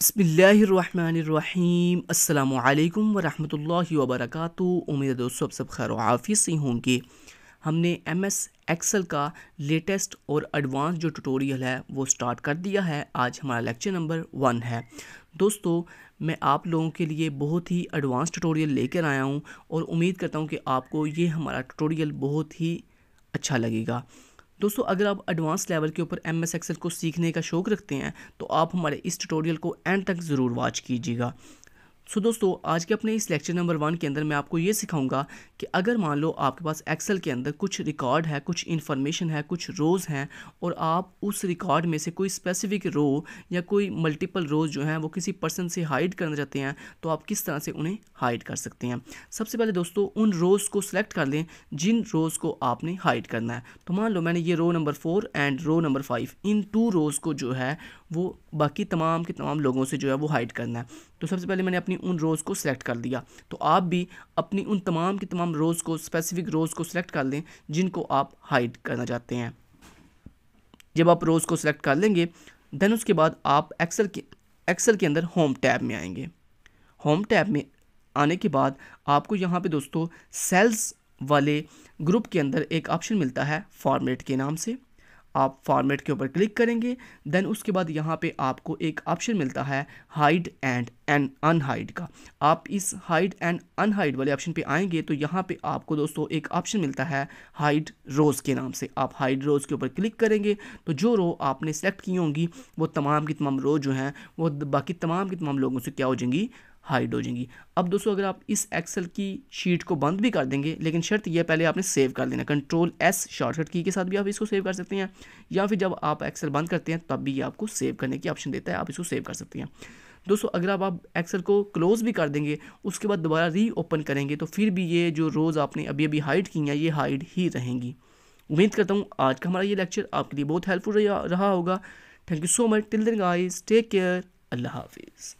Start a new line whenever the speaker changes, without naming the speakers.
बसमीम अल्लाम वरहमल वबरक उम्मीद है दोस्तों अब सब खैर हाफिज़ से होंगे। हमने एम एस एक्सल का लेटेस्ट और एडवांस जो ट्यूटोरियल है, वो स्टार्ट कर दिया है। आज हमारा लेक्चर नंबर वन है। दोस्तों, मैं आप लोगों के लिए बहुत ही एडवांस ट्यूटोरियल लेकर आया हूँ और उम्मीद करता हूँ कि आपको ये हमारा ट्यूटोरियल बहुत ही अच्छा लगेगा। दोस्तों, अगर आप एडवांस लेवल के ऊपर एम एस एक्सेल को सीखने का शौक़ रखते हैं तो आप हमारे इस ट्यूटोरियल को एंड तक ज़रूर वॉच कीजिएगा। सो दोस्तों, आज के अपने इस लेक्चर नंबर वन के अंदर मैं आपको ये सिखाऊँगा कि अगर मान लो आपके पास एक्सेल के अंदर कुछ रिकॉर्ड है, कुछ इन्फॉर्मेशन है, कुछ रोज़ हैं, और आप उस रिकॉर्ड में से कोई स्पेसिफिक रो या कोई मल्टीपल रोज़ जो हैं, वो किसी पर्सन से हाइड करना चाहते हैं तो आप किस तरह से उन्हें हाइड कर सकते हैं? सबसे पहले दोस्तों, उन रोज़ को सिलेक्ट कर लें जिन रोज़ को आपने हाइड करना है। तो मान लो मैंने ये row number four and row number five in two rows को जो है, वो बाकी तमाम के तमाम लोगों से जो है वो हाइड करना है। तो सबसे पहले मैंने अपनी उन रोज़ को सिलेक्ट कर दिया। तो आप भी अपनी उन तमाम की तमाम रोज़ को स्पेसिफिक रोज़ को सिलेक्ट कर लें, जिनको आप हाइड करना चाहते हैं। जब आप रोज़ को सिलेक्ट कर लेंगे देन उसके बाद आप एक्सेल के एक्सेल के अंदर होम टैब में आएँगे। होम टैब में आने के बाद आपको यहाँ पे दोस्तों सेल्स वाले ग्रुप के अंदर एक ऑप्शन मिलता है फॉर्मेट के नाम से। आप फॉर्मेट के ऊपर क्लिक करेंगे देन उसके बाद यहाँ पे आपको एक ऑप्शन मिलता है हाइड एंड एन अनहाइड का। आप इस हाइड एंड अनहाइड वाले ऑप्शन पे आएँगे तो यहाँ पे आपको दोस्तों एक ऑप्शन मिलता है हाइड रोज़ के नाम से। आप हाइड रोज़ के ऊपर क्लिक करेंगे तो जो रो आपने सेलेक्ट की होंगी, वो तमाम की तमाम रो जो हैं, वो बाकी तमाम की तमाम लोगों से क्या हो जाएँगी? हाइड हो जाएँगी। अब दोस्तों, अगर आप इस एक्सेल की शीट को बंद भी कर देंगे, लेकिन शर्त यह पहले आपने सेव कर लेना। कंट्रोल एस शॉर्टकट की के साथ भी आप इसको सेव कर सकते हैं, या फिर जब आप एक्सेल बंद करते हैं, तब भी ये आपको सेव करने की ऑप्शन देता है, आप इसको सेव कर सकते हैं। दोस्तों, अगर आप आप एक्सेल को क्लोज़ भी कर देंगे, उसके बाद दोबारा री ओपन करेंगे तो फिर भी ये जो रोज़ आपने अभी अभी हाइड की हैं, ये हाइड ही रहेंगी। उम्मीद करता हूँ, आज का हमारा ये लेक्चर आपके लिए बहुत हेल्पफुल रहा होगा। Thank you so much till then guys take care अल्लाह हाफिज़।